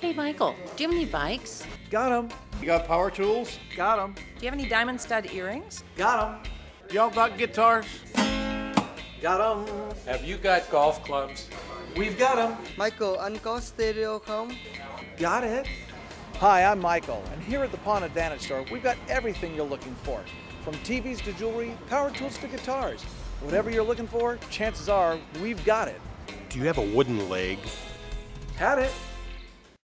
Hey, Michael, do you have any bikes? Got them. You got power tools? Got them. Do you have any diamond stud earrings? Got them. Y'all got guitars? Got them. Have you got golf clubs? We've got them. Michael, Unco Stereo Home. Got it. Hi, I'm Michael, and here at the Pawn Advantage Store, we've got everything you're looking for. From TVs to jewelry, power tools to guitars. Whatever you're looking for, chances are we've got it. Do you have a wooden leg? Had it.